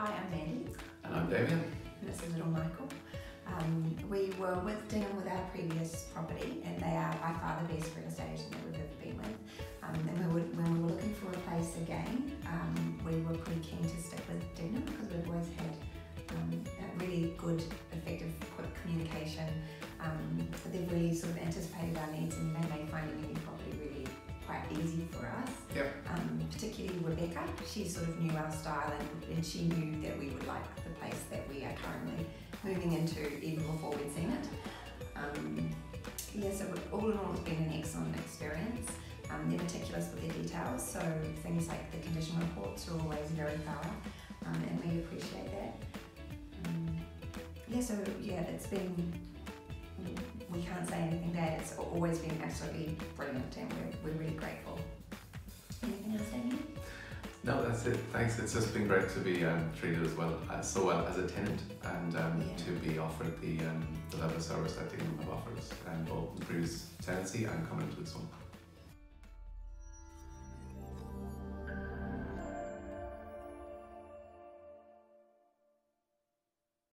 Hi, I'm Mandy. And I'm Damien. And this is little Michael. Um, we were with Dignam with our previous property, and they are by far the best real estate agent that we've ever been with. Um, and we were, when we were looking for a place again, um, we were pretty keen to stick with Dignam because we've always had um, a really good, effective, quick communication. Um, they've really sort of anticipated our needs and they made finding a Rebecca, she sort of knew our style and, and she knew that we would like the place that we are currently moving into even before we'd seen it. Um, yeah, so all in all, it's been an excellent experience. Um, they're meticulous with their details, so things like the condition reports are always very thorough, um, and we appreciate that. Um, yeah, so yeah, it's been, we can't say anything bad, it's always been absolutely brilliant, and we're, we're really grateful. That's it. Thanks. It's just been great to be um, treated as well, uh, so well as a tenant, and um, Yeah. to be offered the um, the level of service that Dignam have offered us, um, both in previous tenancy and coming into this one.